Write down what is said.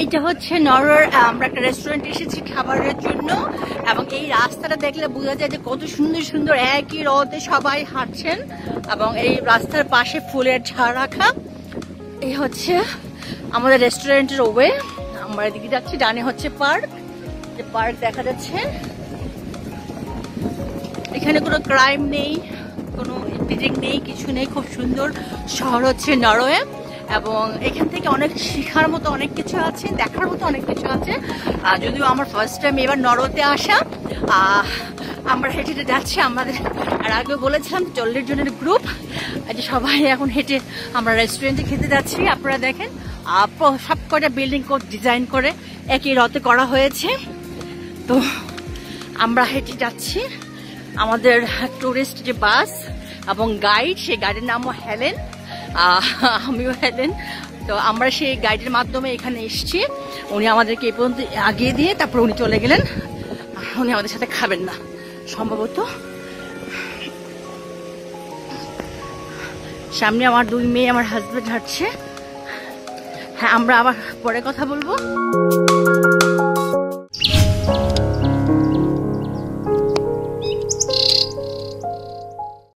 এইটা হচ্ছে নরর আমরা একটা রেস্টুরেন্ট এসেছি খাবারের জন্য, এবং এই রাস্তাটা দেখলে বোঝা যায় যে কত সুন্দর সুন্দর একই রথে সবাই হাঁটছেন, এবং এই রাস্তার পাশে ফুলের ঝাড় রাখা। এই হচ্ছে আমাদের রেস্টুরেন্টের ওয়ে। আমরা এদিকে যাচ্ছি, ডানে হচ্ছে পার্ক। যে পার্ক দেখা যাচ্ছে। এখানে কোনো ক্রাইম নেই, কোনো ইপিজিং নেই, কিছু নেই। খুব সুন্দর শহর হচ্ছে নরওয়ে। এবং এখান থেকে অনেক শেখার মতো অনেক কিছু আছে দেখার মতো অনেক কিছু আছে। আহ, যদিও আমার ফার্স্ট টাইম এবার নরতে আসা আমরা হেঁটে হেঁটে যাচ্ছি আমাদের আর আগেও বলেছিলাম চল্লিশ জনের গ্রুপ যে সবাই এখন হেঁটে আমরা রেস্টুরেন্টে খেতে যাচ্ছি আপনারা দেখেন সব কটা বিল্ডিং কোড ডিজাইন করে একই রথে করা হয়েছে। তো আমরা হেঁটে যাচ্ছি। আমাদের টুরিস্ট যে বাস এবং গাইড সেই গাইডের নামও হেলেন আমিও হেলেন। তো আমরা সেই গাইডের মাধ্যমে এখানে এসেছি। উনি আমাদেরকে এই পর্যন্ত আগিয়ে দিয়ে তারপর উনি চলে গেলেন। উনি আমাদের সাথে খাবেন না। সম্ভবত সামনে আমার দুই মেয়ে, আমার হাজব্যান্ড হাঁটছে। হ্যাঁ আমরা আবার পরে কথা বলব।